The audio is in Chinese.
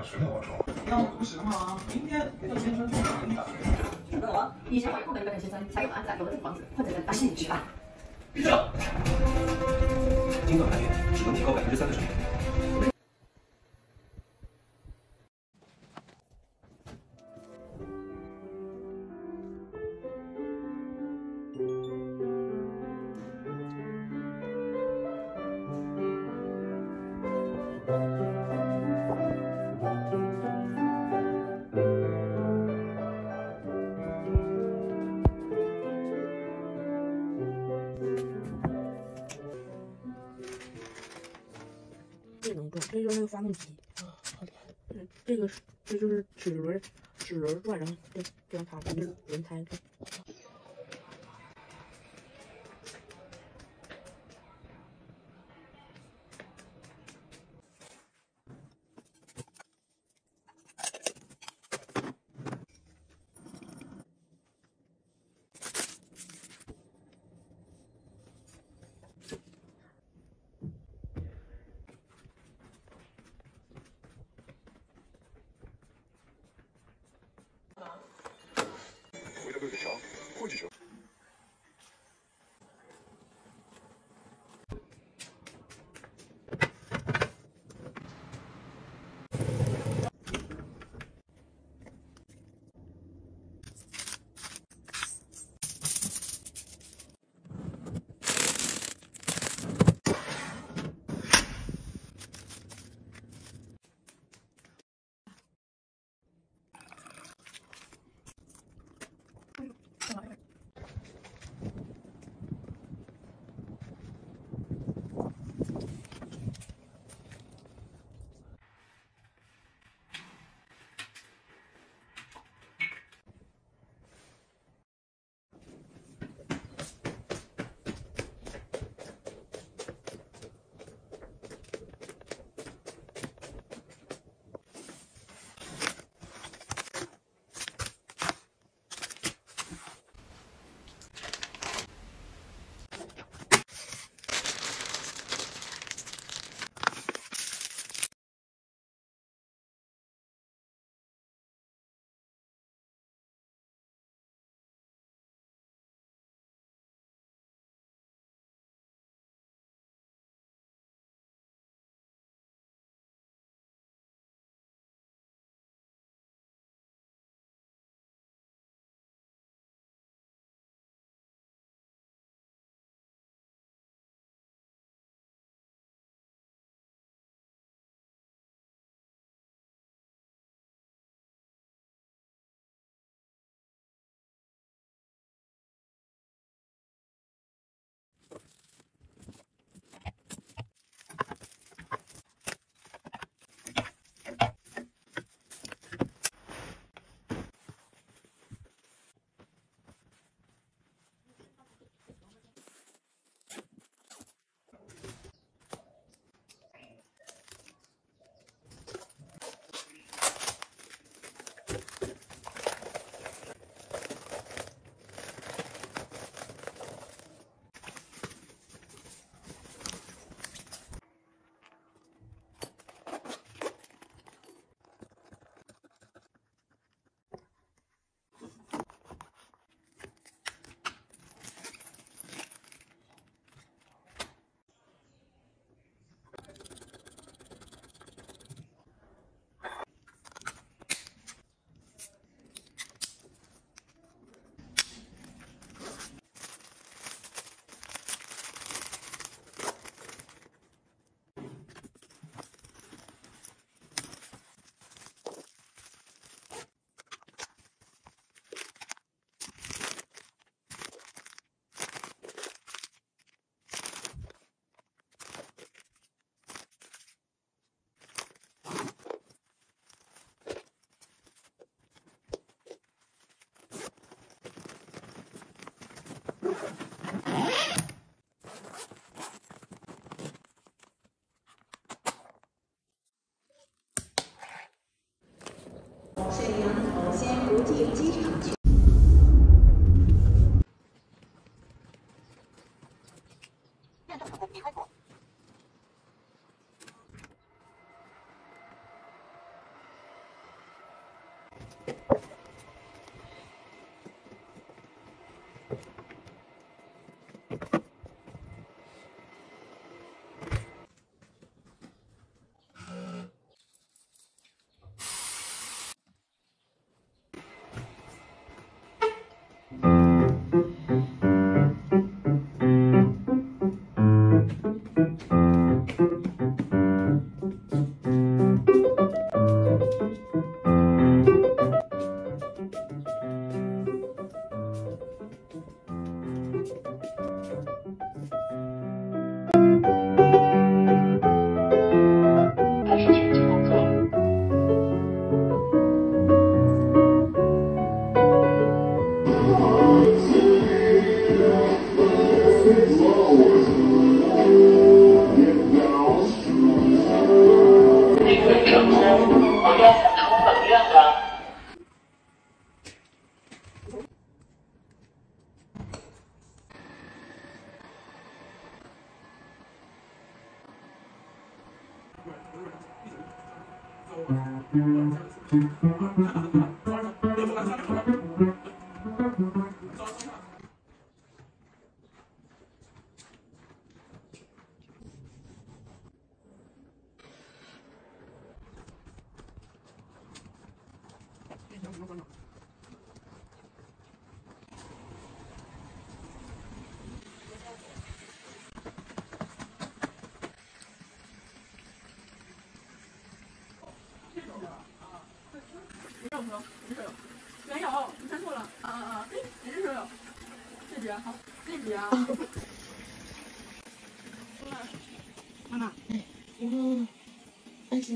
他们今天把水给我抽。要不行啊，明天邓先生就打你打。如果以前我碰到一个邓先生，才有案子有了这个房子，或者担心你去吧。闭嘴！今个半月只能提高百分之三的成本。这就是那个发动机。好厉害！嗯，这个是这就是齿轮，齿轮转，然后这这样它这个轮胎这。沈阳口先国际机场一五二二三四五六七八三二三四没有，你看错了啊啊啊！你这时候有，这局好，这局啊。妈妈，然后二十